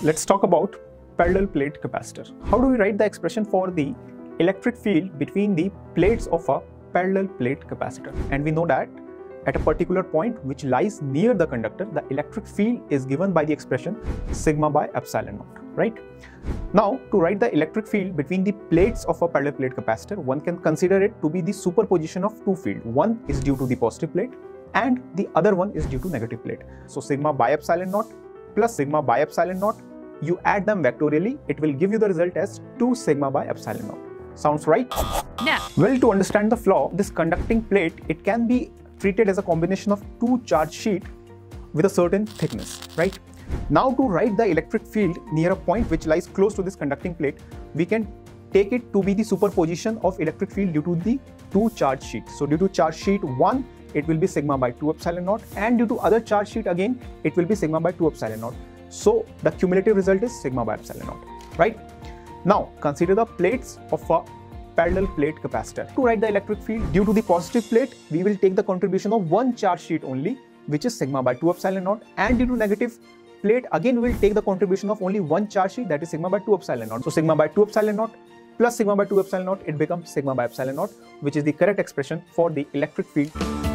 Let's talk about parallel plate capacitor. How do we write the expression for the electric field between the plates of a parallel plate capacitor? And we know that at a particular point which lies near the conductor, the electric field is given by the expression sigma by epsilon naught, right? Now, to write the electric field between the plates of a parallel plate capacitor, one can consider it to be the superposition of two fields. One is due to the positive plate and the other one is due to negative plate. So sigma by epsilon naught plus sigma by epsilon naught, you add them vectorially, it will give you the result as 2 sigma by epsilon naught. Sounds right? No. Well, to understand the flaw, this conducting plate, it can be treated as a combination of two charge sheet with a certain thickness, right? Now to write the electric field near a point which lies close to this conducting plate, we can take it to be the superposition of electric field due to the two charge sheets. So due to charge sheet 1, it will be sigma by 2 epsilon naught and due to other charge sheet again, it will be sigma by 2 epsilon naught. So the cumulative result is sigma by epsilon naught, right? Now consider the plates of a parallel plate capacitor. To write the electric field due to the positive plate, we will take the contribution of one charge sheet only, which is sigma by 2 epsilon naught and due to negative plate, again we will take the contribution of only one charge sheet that is sigma by 2 epsilon naught. So sigma by 2 epsilon naught plus sigma by 2 epsilon naught, it becomes sigma by epsilon naught, which is the correct expression for the electric field